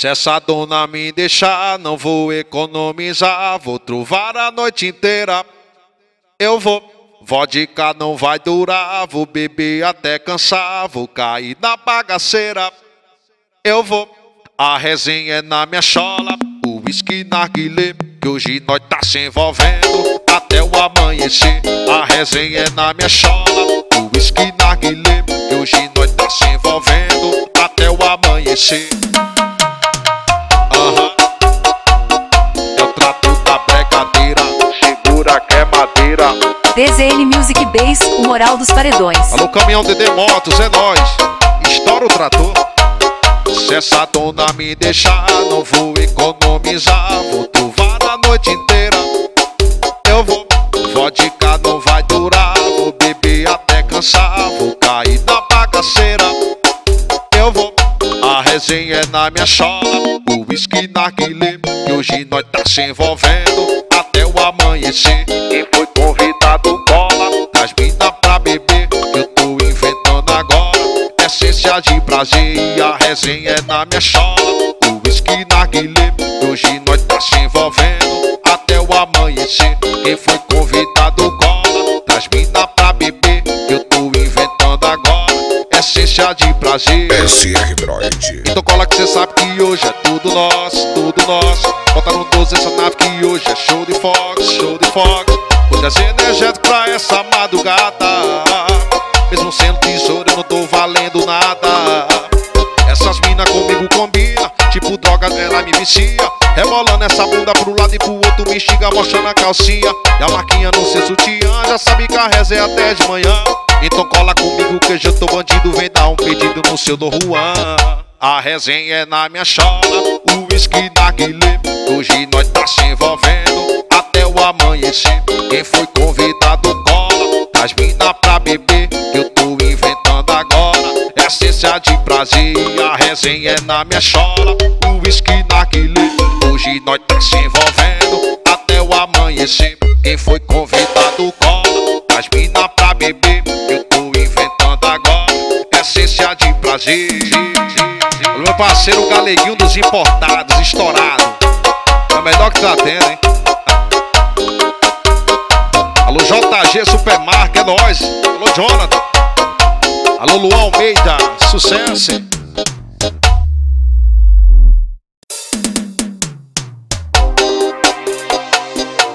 Se essa dona me deixar, não vou economizar. Vou trovar a noite inteira. Eu vou. Vodka não vai durar. Vou beber até cansar. Vou cair na bagaceira. Eu vou. A resenha é na minha chola. O whisky na guilê. Que hoje nós tá se envolvendo até o amanhecer. A resenha é na minha chola. O whisky na guilê. Que hoje nós tá se envolvendo até o amanhecer. DZN Music Bass, o moral dos paredões. Alô, caminhão DD Motos, é nóis. Estoura o trator. Se essa dona me deixar, não vou economizar. Vou trovar a noite inteira. Eu vou. Vodka não vai durar. Vou beber até cansar. Vou cair na bagaceira. Eu vou. A resenha é na minha chola. O whisky na. Que hoje nós tá se envolvendo até o amanhecer. Quem foi convidado cola. Das minas pra beber. Eu tô inventando agora. Essência de prazer. E a resenha é na minha chola. O whisky na guilê. Que hoje nós tá se envolvendo até o amanhecer. Quem foi convidado cola. Das minas pra beber. Eu tô inventando agora. Essência de prazer. SR Broid. Então cola que cê sabe que hoje é tudo nosso, tudo nosso. Bota no 12 essa nave que hoje é show de fox, show de fox. Hoje é energético pra essa madrugada. Mesmo sendo tesouro, eu não tô valendo nada. Essas mina comigo combina, tipo droga, ela me vicia. Rebolando essa bunda pro lado e pro outro, me xinga mostrando a calcinha. E a marquinha no seu sutiã, já sabe que a reza é até de manhã. Então cola comigo que hoje eu tô bandido, vem dar um pedido no seu Dom Juan. A resenha é na minha chola, o whisky na guilê. Hoje nós tá se envolvendo até o amanhecer. Quem foi convidado cola, das mina pra beber. Eu tô inventando agora, essência de prazer. A resenha é na minha chola, o whisky na guilê. Hoje nós tá se envolvendo até o amanhecer. Quem foi convidado cola, das mina pra beber. Eu tô inventando agora, essência de prazer. Meu parceiro Galeguinho dos importados, estourado. É o melhor que tá tendo, hein? JG Supermarket, é nóis. Alô Jonathan. Alô Luan Almeida, sucesso.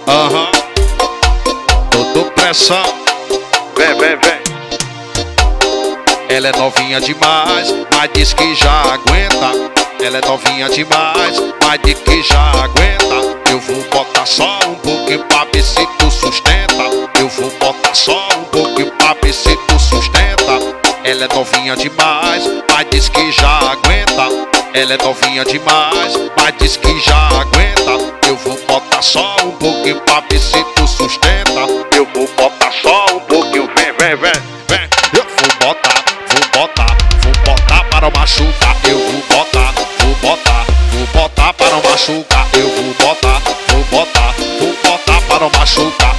Aham. Tô pressão. Vem, vem, vem. Ela é novinha demais, mas diz que já aguenta. Ela é novinha demais, mas diz que já aguenta. Eu vou botar só um pouquinho pra ver se tu sustenta. Eu vou botar só um pouquinho pra ver se tu sustenta. Ela é novinha demais, mas diz que já aguenta. Ela é novinha demais, mas diz que já aguenta. Eu vou botar só um pouquinho pra ver se tu sustenta. Eu vou botar só um pouquinho, vem, vem, vem, vem. Eu vou botar, vou botar, vou botar para machucar. Eu vou botar, vou botar, vou botar para machucar. Eu vou botar, vou botar, vou botar para machucar.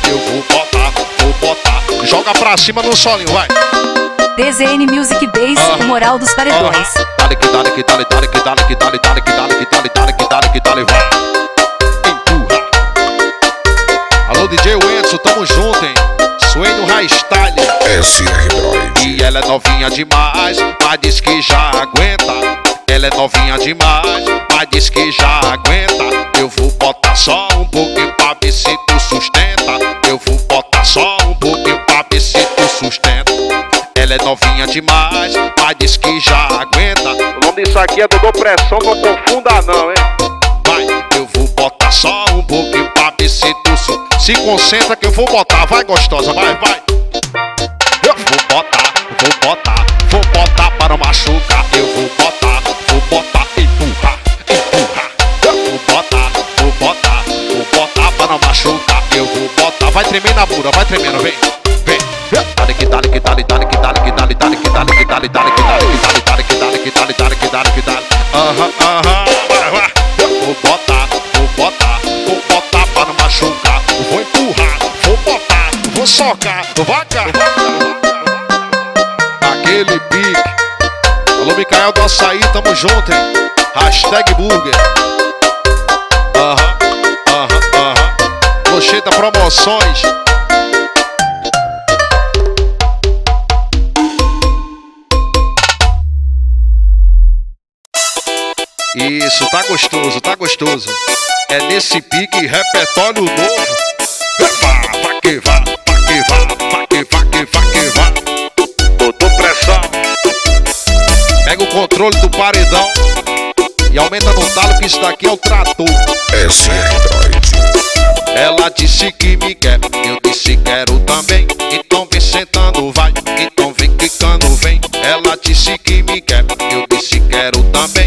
Joga pra cima no solinho, vai. DZN Music Bass, o moral dos paredões. Dale que dale que dale, dale que dale que dale, dale que dale que dale, dale que dale que dale, vai. Empurra. Alô DJ Wenson, tamo junto, hein? Sueno High Style. SR Broid. E ela é novinha demais, mas diz que já aguenta. Ela é novinha demais, mas diz que já aguenta. Eu vou mas diz que já aguenta. O nome disso aqui é Dodô Pressão, não confunda não, hein? Vai, eu vou botar só um pouquinho pra ver se tu su- se concentra que eu vou botar. Vai gostosa, vai, vai. Eu vou botar, vou botar, vou botar para machucar. Eu vou botar, vou botar, empurrar, empurrar. Eu vou botar, vou botar, vou botar para machucar. Eu vou botar, vai tremer na bunda, vai tremendo, vem, vem. Dale que dale que dale, dale que dale que dale, dale que dale que dale, dale que dale que dale, dale que dale que dale. Aham, aham, vai, vou botar, vou botar, vou botar para machucar. Vou empurrar, vou botar, vou socar, vai cá. Aquele pique. Alô, Micael do Açaí, tamo junto, hein? Hashtag burger. Aham, aham, aham. Locheta Promoções. Isso, tá gostoso, tá gostoso. É nesse pique repertório novo. Vá, vá que vá, vá que vá, vá que vá que vá que vá. Botou pressão. Pega o controle do paredão e aumenta no talo que isso daqui é o trator. SR Droid. Ela disse que me quer, eu disse quero também. Então vem sentando, vai, então vem quicando, vem. Ela disse que me quer, eu disse quero também.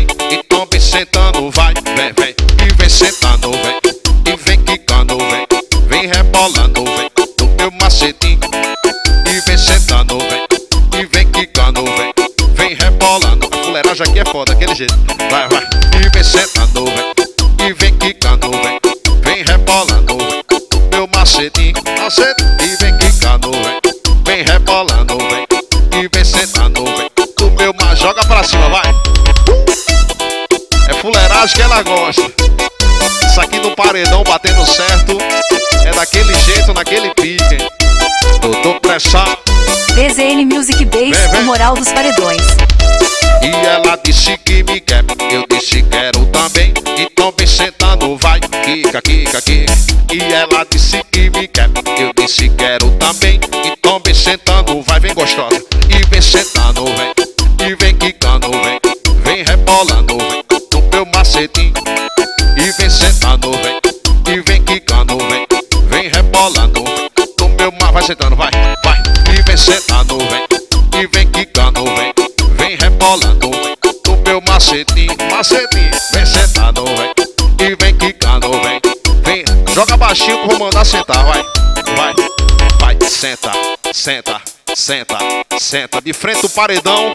Sentando, vai, vem, vem. E vem sentando, vem. E vem quicando, vem. Vem rebolando, vem. No meu macetinho. E vem sentando, vem. E vem quicando, vem. Vem rebolando. A fuleiragem aqui é foda, aquele jeito. Vai, vai. E vem sentando, vem. E vem quicando, vem. Vem rebolando, vem. No meu macetinho. Macete. E vem quicando, vem. Vem rebolando, vem. E vem sentando, vem. No meu ma joga pra cima, vai. Fuleiragem que ela gosta. Isso aqui no paredão batendo certo. É daquele jeito, naquele pique. hein? Doutor Pressão. DZN Music Vem, Base, vem. o moral dos paredões. E ela disse que me quer, eu disse quero também. Então vem sentando, vai, quica, quica, quica. E ela disse que me quer, eu disse quero também. Então vem sentando, vai, vem gostosa. E vem sentando, vem. Macetinho. E vem sentando, vem. E vem quicando, vem. Vem rebolando, vem. No meu mar, vai sentando, vai, vai. E vem sentando, vem. E vem quicando, vem. Vem rebolando, vem. No meu macetinho, macetinho. Vem sentando, vem. E vem quicando, vem. Vem, joga baixinho que vou mandar sentar, vai. Vai, vai, senta, senta, senta, senta. De frente do paredão.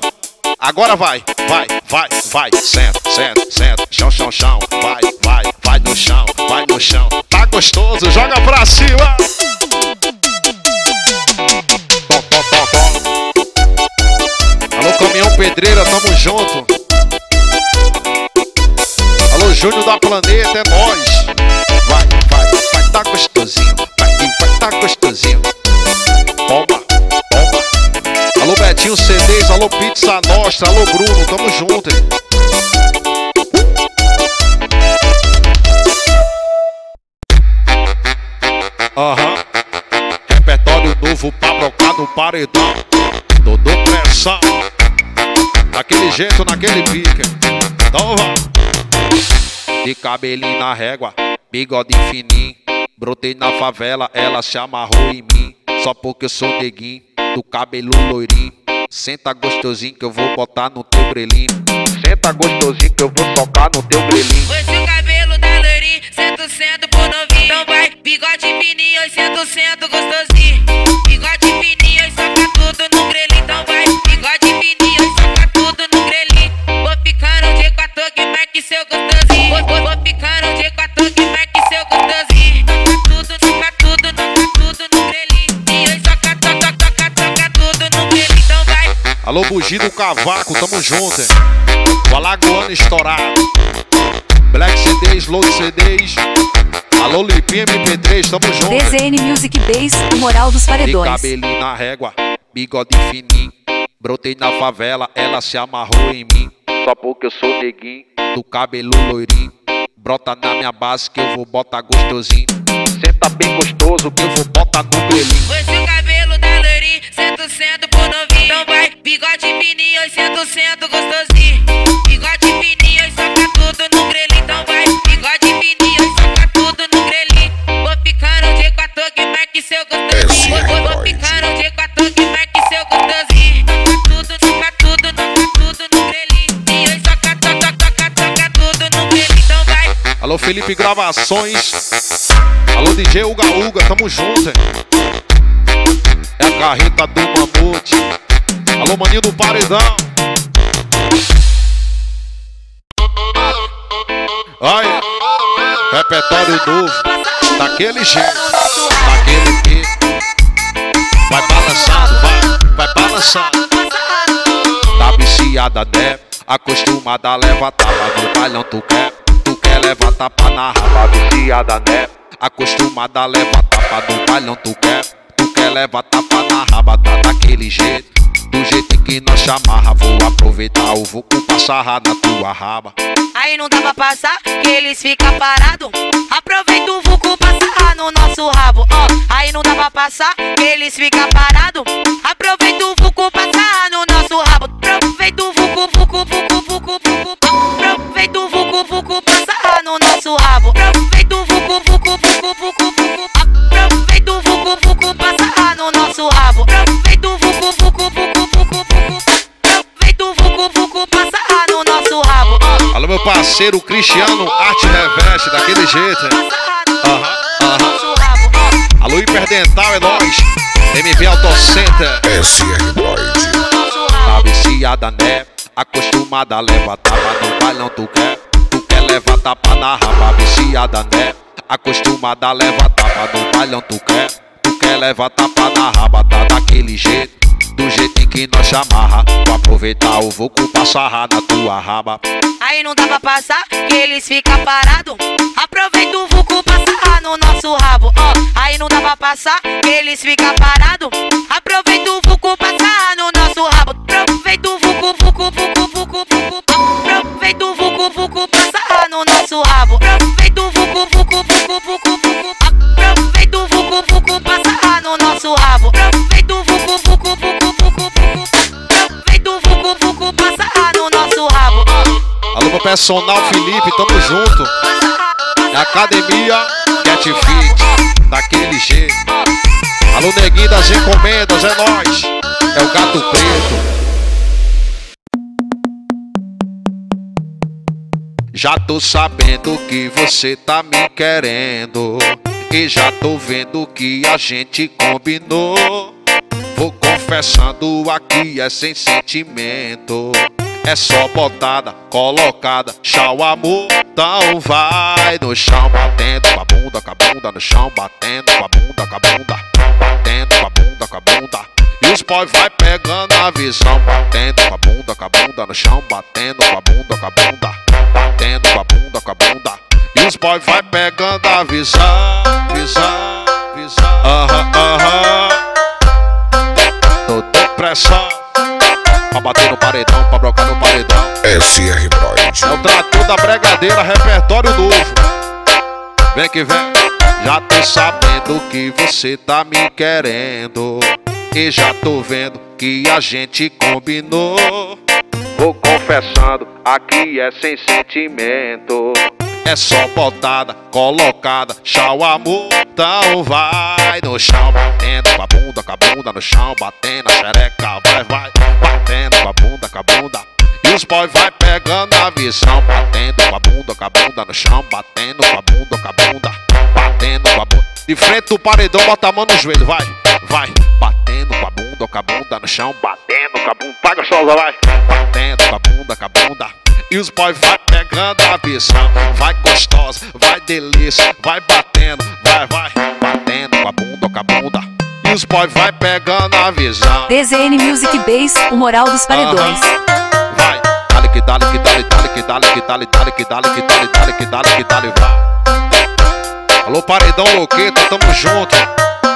Agora vai, vai, vai, vai, senta, senta, senta, chão, chão, chão, vai, vai, vai no chão, vai no chão, tá gostoso, joga pra cima. Alô, caminhão pedreira, tamo junto. Alô, Júnior da Planeta, é nóis. Vai, vai, vai, tá gostosinho, Alô Betinho CDs, alô Pizza Nostra, alô Bruno, tamo junto? Aham. Repertório novo pra brocar no paredão. Dodô pressão. Daquele jeito, naquele pique. Então vai. De cabelinho na régua, bigode fininho. Brotei na favela, ela se amarrou em mim. Só porque eu sou neguinho, do cabelo loirinho. Senta gostosinho que eu vou botar no teu grelhinho. Senta gostosinho que eu vou tocar no teu grelhinho. Hoje o cabelo da loirinha, 100% por novinho. Então vai, bigode fininho, 100% gostosinho. Alô, Bugido Cavaco, tamo junto, hein? O Alagoano estourado. Black CDs, Load CDs. Alô, Lipinha MP3, tamo junto. hein? DZN Music Base, o moral dos De paredões. cabelinho na régua, bigode fininho. Brotei na favela, ela se amarrou em mim. Só porque eu sou neguinho, do cabelo loirinho. Brota na minha base que eu vou botar gostosinho. Senta bem gostoso que eu vou botar no grelhinho. Hoje o cabelo da loirinha, 100% por novinho. Então vai, bigode fininho, 100% gostosinho. Bigode fininho, soca tudo no grelhinho. Então vai, bigode fininho, soca tudo no grelhinho. Vou ficando de quatro que marque seu gostosinho. Vou, vou, vou ficando de quatro que marque seu gostosinho. Toca tudo, toca tudo, toca tudo no grelhinho. E soca, toca, toca, toca tudo no grelhinho. Então vai. Alô, Felipe Gravações. Alô, DJ Uga Uga, tamo junto, hein? É a carreta do mamute. Alô, maninho do paredão. Olha, repertório novo. Daquele jeito, daquele pique. Vai balançando, vai, vai balançando. Tá viciada, né? Acostumada a levar tapa no bailão, tu quer? Tu quer levar tapa na raba, viciada, né? Acostumada a levar tapa no bailão, tu quer? Tu quer levar tapa na raba, tá daquele jeito. Do jeito que nós chamarra, vou aproveitar o vucu pra sarrar na tua raba. Aí não dá pra passar, que eles ficam parados. Aproveita o vucu pra sarrar no nosso rabo. Ó, aí não dá pra passar, que eles ficam parados. Aproveita o vucu pra sarrar no nosso rabo. Aproveita o vucu, vucu, vucu, vucu, vucu. Aproveita o vucu, vucu pra parceiro Cristiano Arte Reveste, daquele jeito? Aham, aham. Alô, Hiperdental, é nóis. MV Auto Center. SR Droid. Tá viciada, né? Acostumada a levar tapa no bailão, tu quer? Tu quer levar tapa na raba, viciada, né? Acostumada a levar tapa no bailão, tu quer? Tu quer levar tapa na raba, tá daquele jeito. Do jeito em que nós chamarra. Vou aproveitar o vucu pra sarrar na tua raba. Aí não dá pra passar, eles ficam parados. Aproveita o vucu pra sarrar no nosso rabo. Ó, aí não dá pra passar, eles ficam parados. Aproveita o vucu pra sarrar no nosso rabo. Aproveita o vucu, vucu, vucu, vucu, vucu. Aproveita o vucu, vucu pra sarrar no nosso rabo. Aproveita personal Felipe, tamo junto. É Academia Get Fit, daquele jeito. Alô, neguinho das encomendas, é nóis. É o gato preto. Já tô sabendo que você tá me querendo. E já tô vendo que a gente combinou. Vou confessando aqui é sem sentimento. É só botada, colocada, chau amor. Então vai no chão, batendo com a bunda, com a bunda no chão, batendo com a bunda, com a bunda, batendo com a bunda, com a bunda. E os boys vai pegando a visão, batendo com a bunda, com a bunda no chão, batendo com a bunda, com a bunda, batendo com a bunda, com a bunda. E os boys vai pegando a visão, visão, visão. Aham, aham. Tô de pressão. Pra bater no paredão, pra brocar no paredão. SR Droid. É o trator da bregadeira, repertório novo. Vem que vem. Já tô sabendo que você tá me querendo. E já tô vendo que a gente combinou. Vou confessando, aqui é sem sentimento. É só botada, colocada, chau amor. Então vai no chão, batendo com a bunda, com a bunda no chão, batendo a xereca, vai, vai, batendo com a bunda, com a bunda. E os boys vai pegando a visão, batendo com a bunda, com a bunda no chão, batendo com a bunda, com a bunda, batendo com a bunda. De frente do paredão, bota a mão no joelho, vai, vai, batendo com a bunda, com a bunda no chão, batendo com a bunda, vai gostosa, vai, batendo com a bunda, com a bunda. E os boys vai pegando a visão, vai gostosa, vai delícia, vai batendo, vai, vai, batendo com a bunda, com a bunda. E os boys vai pegando a visão. DZN Music Base, o moral dos paredões. Vai, dale que dale que dale, dale que dale que dale, dale que dale que dale, dale que dale que dale, vai. Alô, paredão louqueta, tamo junto.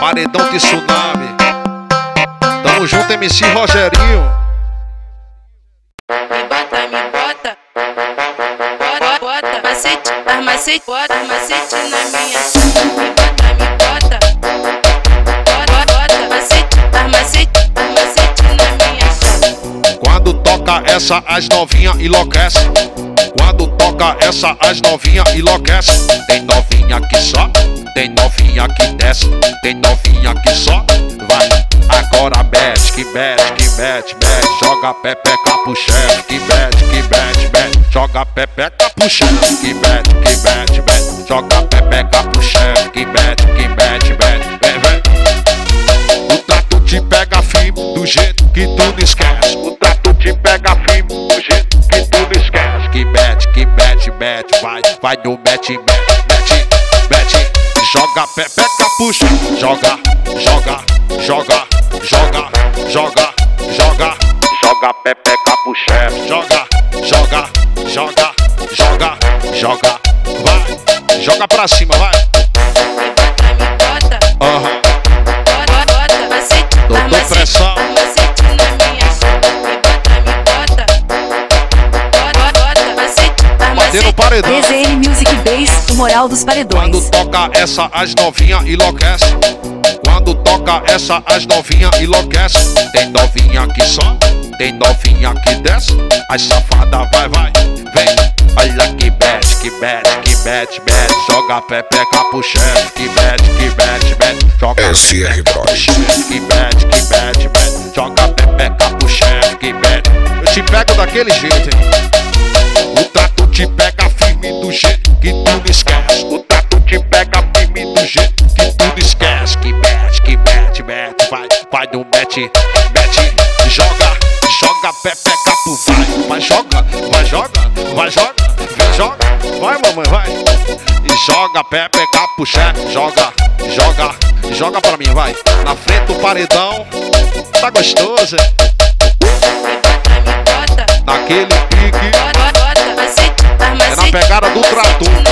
Paredão de tsunami. Tamo junto, MC Rogerinho. Macete, bota, macete na minha chave. Me bota, me bota. Bota, bota, na minha. Quando toca essa, as novinha enlouquece. Quando toca essa, as novinha enlouquece. Tem novinha que só, tem novinha que desce, tem novinha que só. Vai, agora mete, que mete, que mete, mete. Joga pepeca pro chefe, que mete, que mete, mete. Joga pepeca pro chefe, que mete, que mete, mete. Joga pepeca pro chefe, que mete, que mete, mete. Vem, vem. O trato te pega firme do jeito que tu não esquece. O trato te pega firme do jeito que tu não esquece. Que mete, que mete, mete, vai, vai no mete, mete, puxa, joga, joga, joga, joga, joga, joga, joga pepeca, pro chefe. Joga, joga, joga, joga, joga. Vai, joga pra cima, vai. Bota, Aham, bota, bota, macete, Doutor dá macete, Pressão. macete, dá bater no paredão. DZN Music Bass, o moral dos paredões. Quando toca essa, as novinha enlouquece. Quando toca essa, as novinha enlouquece. Tem novinha que sobe, tem novinha que desce. As safada vai, vai, vem. Olha que bete, que bete, que bete, bete. Joga pepeca pro chefe. Que bete, que bete, bete. Joga SR pepeca pro Bros. chefe. Que bete, que bete, bete. Joga pepeca pro chefe. Que bete. Eu te pego daquele jeito, hein. O trato te pega firme do jeito que tu não Que mete, que mete, mete, vai, vai no mete, mete, joga, joga pepeca pro vai, vai joga, vai joga, vai joga, vem joga, vai mamãe, vai. E joga pepeca pro chefe, joga, joga, joga pra mim, vai. Na frente do paredão, tá gostoso, Naquele pique. macete, dá É na pegada do trator.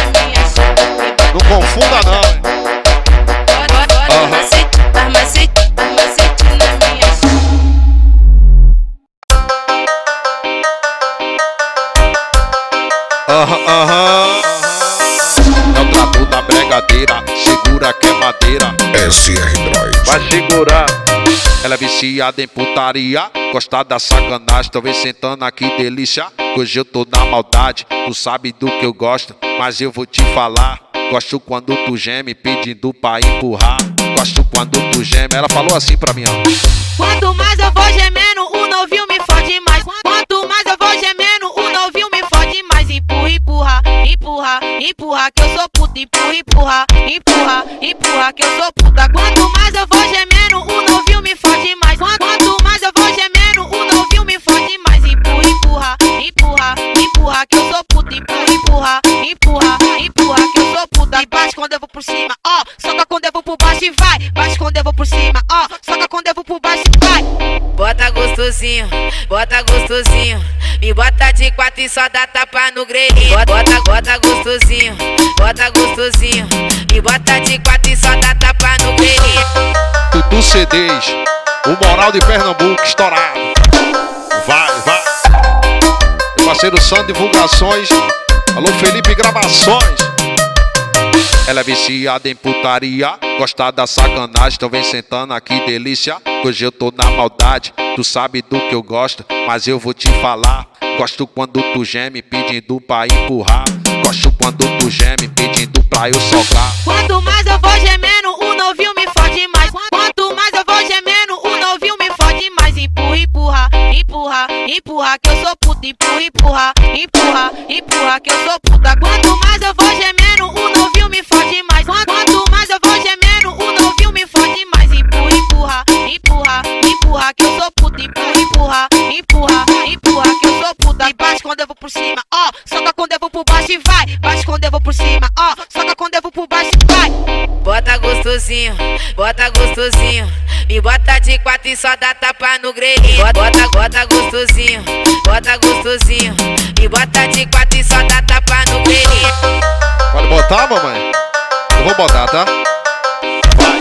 Viciada em putaria, gosta da sacanagem. Tô vem sentando aqui, delícia. Hoje eu tô na maldade, tu sabe do que eu gosto, mas eu vou te falar. Gosto quando tu geme pedindo pra empurrar. Gosto quando tu geme. Ela falou assim pra mim, ó. Quanto mais eu vou gemendo, o novinho me fode mais. Quanto mais eu vou gemendo, o novinho me fode mais. Empurra, empurra, empurra, empurra, que eu sou puta. Empurra, empurra, empurra, empurra, que eu sou puta. E só dá tapa no grelhinho. Bota, bota, gostosinho, bota gostosinho. Me bota de quatro e só dá tapa no grelhinho. Tutu CDs, o moral de Pernambuco estourado. Vai, vai. Meu parceiro Sam Divulgações. Alô, Felipe Gravações. Ela é viciada em putaria, gosta da sacanagem. Tô vem sentando aqui, delícia. Hoje eu tô na maldade, tu sabe do que eu gosto, mas eu vou te falar. Gosto quando tu geme pedindo pra empurrar. Gosto quando tu geme pedindo pra eu socar. Quanto mais eu vou gemendo, o novinho me fode mais. Quanto mais eu vou gemendo, o novinho me fode mais. Empurra, empurra, empurra, empurra, que eu sou puta. Empurra, empurra, empurra, empurra, que eu sou puta. Quanto mais eu vou gemendo, o Empurra, empurra, empurra, empurra, que eu sou puta. E bate quando eu vou por cima, ó. Soca quando eu vou por baixo e vai. Bate quando eu vou por cima, ó. Soca quando eu vou por baixo e vai. Bota gostosinho, bota gostosinho. Me bota de quatro e só dá tapa no grelhinho. Bota, bota, gostosinho, bota gostosinho. Me bota de quatro e só dá tapa no grelhinho. Pode botar, mamãe? Eu vou botar, tá? Vai.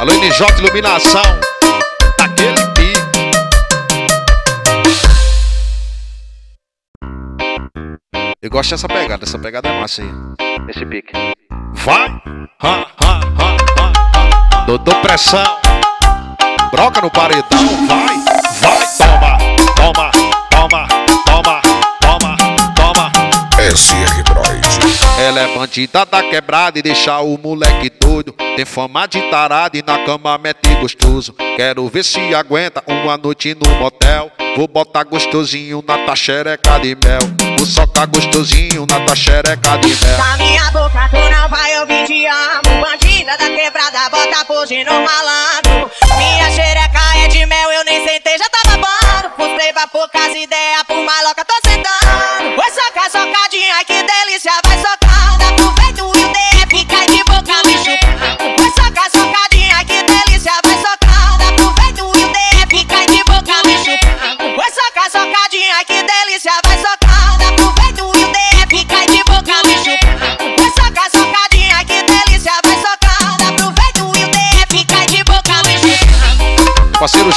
Alô, NJ Iluminação. Eu gosto dessa pegada, essa pegada é massa aí. Esse pique. Vai! Ha, ha, ha, ha, ha. Dodô pressão. Broca no paredão, vai! Vai! Toma! Toma! Toma! Toma! Toma! Toma! SR Droid. Ela é bandida da quebrada e deixa o moleque doido. Tem fama de tarada e na cama mete gostoso. Quero ver se aguenta uma noite no motel. Vou botar gostosinho na taxereca de mel. Vou socar gostosinho na taxereca de mel. Na minha boca tu não vai ouvir te amo Bandida da quebrada, bota pose no malandro Minha xereca é de mel, eu nem sentei, já tá babando Postei pra poucas ideias, por maloca tô sentando Vai socar, socadinha, que delícia, vai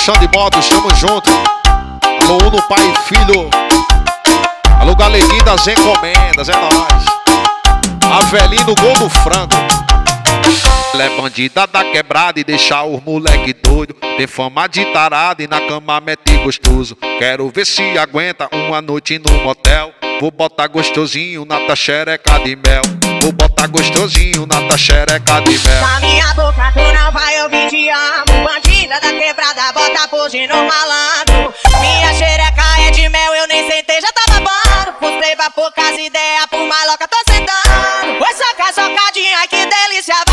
De motos, tamo junto. Alô, Uno, pai e filho. Alô, galeguinho das encomendas, é nóis. Avelino, gol do frango. Ela é bandida da quebrada e deixa os moleque doido. Tem fama de tarada e na cama mete gostoso. Quero ver se aguenta uma noite no motel. Vou botar gostosinho na taxereca de mel. Vou botar gostosinho na taxereca de mel. Na minha boca tu não vai ouvir te amo. Bandida da quebrada, bota pose no malandro. Minha xereca é de mel, eu nem sentei, já tá babando Postei pra poucas ideias, por maloca tô sentando. Vai socar, socadinha, que delícia, vai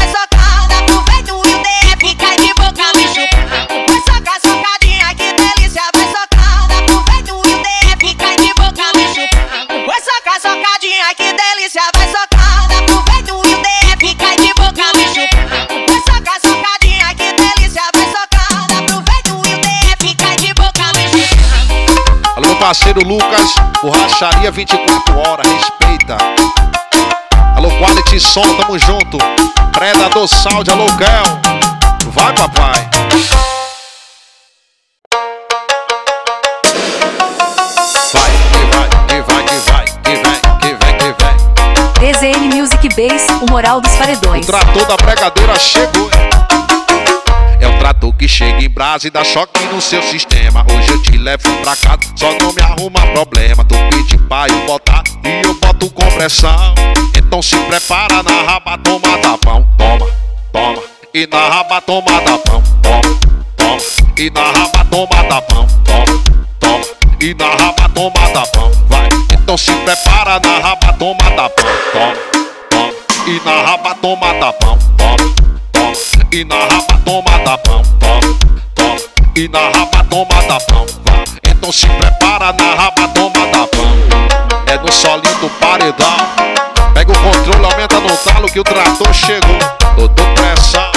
parceiro Lucas, borracharia 24 horas, respeita. Alô, Quality Som, tamo junto. Predador Sound, alô, Gal. Vai, papai. Vai, que vai, que vai, que vai, que vem, que vem, que vem. DZN Music Bass, o moral dos O paredões. trator da pregadeira chegou. Trator que chega em brasa e dá choque no seu sistema. Hoje eu te levo pra casa, só não me arruma problema. Tu pede pra eu botar e eu boto com pressão. Então se prepara na raba, toma da pão. Toma, toma. E na raba, toma da pão. Toma, toma. E na raba, toma da pão. Toma, toma. E na raba, toma da pão. Vai. Então se prepara na raba, toma da pão. Toma, toma. E na raba, toma da pão. Toma. E na raba, toma da pão. Toma, toma. E na raba, toma da pão. Então se prepara na raba, toma da pão. É no solinho do paredão. Pega o controle, aumenta no talo que o trator chegou. Todo pressão.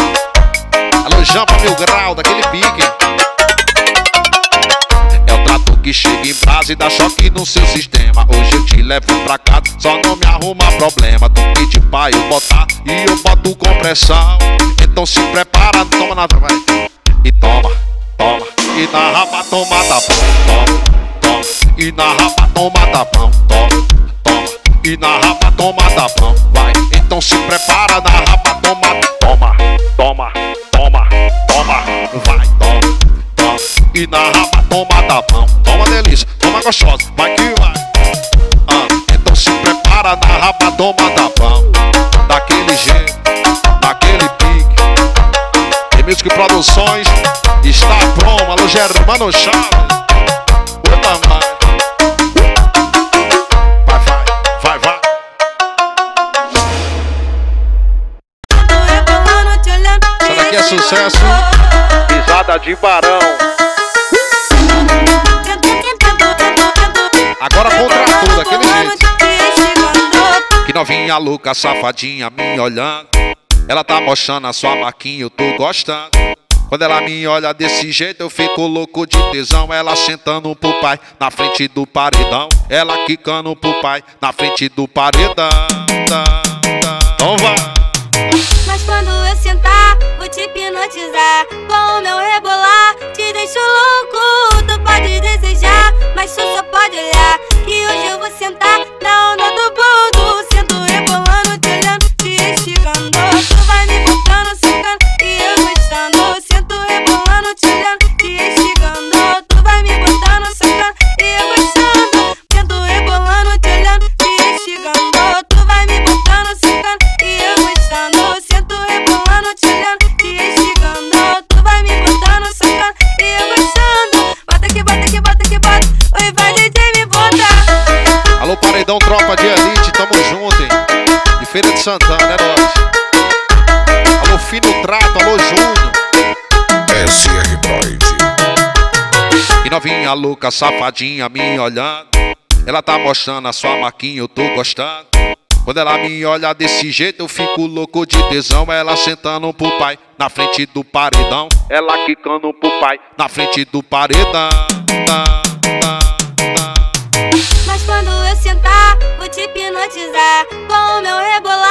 Alô, Jampa Mil Grau, daquele pique. Que chega em brasa e dá choque no seu sistema. Hoje eu te levo pra casa, só não me arruma problema. Tu pede pra eu botar e eu boto com pressão. Então se prepara, toma na vai. E toma, toma. E na raba toma da pão, toma, toma. E na raba toma da pão, toma, toma. E na raba toma da pão, vai. Então se prepara na raba toma, toma, toma, toma, toma, vai, toma, toma. E na raba toma da pão, toma delícia, toma gostosa, vai que vai. Ah, então se prepara na raba toma da pão, daquele jeito, daquele pique. E Music Produções está pronto, alô Germano Chaves. É sucesso. Pisada de barão. Novinha louca, safadinha, me olhando. Ela tá mostrando a sua marquinha, eu tô gostando. Quando ela me olha desse jeito, eu fico louco de tesão. Ela sentando pro pai na frente do paredão. Ela quicando pro pai na frente do paredão. Então vai. Mas quando eu sentar, vou te hipnotizar Com o meu rebolar, te deixo louco Tu pode desejar, mas tu só pode olhar Que hoje eu vou sentar na onda do boldo Sento rebolando, te Santana, é nóis. Alô, Fino Trato, alô, Júnior. SR Broid. E novinha louca, safadinha, me olhando. Ela tá mostrando a sua marquinha, eu tô gostando. Quando ela me olha desse jeito, eu fico louco de tesão. Ela sentando pro pai na frente do paredão. Ela quicando pro pai na frente do paredão. Mas quando eu sentar, vou te hipnotizar Com o meu rebolar,